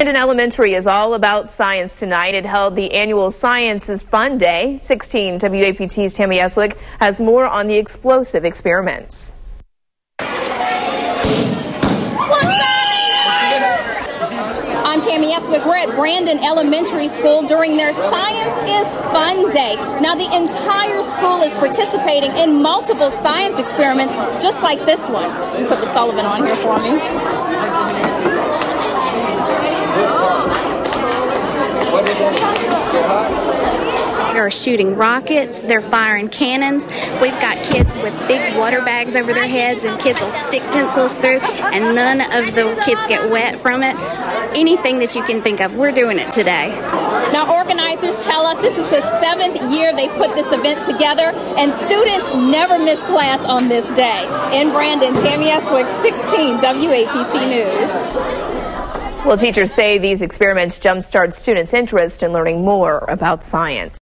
Brandon Elementary is all about science tonight. It held the annual Science is Fun Day. 16 WAPT's Tammy Eswick has more on the explosive experiments. I'm Tammy Eswick. We're at Brandon Elementary School during their Science is Fun Day. Now, the entire school is participating in multiple science experiments, just like this one. You Put the Sullivan on here for me. They're shooting rockets, they're firing cannons. We've got kids with big water bags over their heads, and kids will stick pencils through, and none of the kids get wet from it. Anything that you can think of, we're doing it today. Now, organizers tell us this is the seventh year they put this event together, and students never miss class on this day. In Brandon, Tammy Eswick, 16 WAPT News. Well, teachers say these experiments jumpstart students' interest in learning more about science.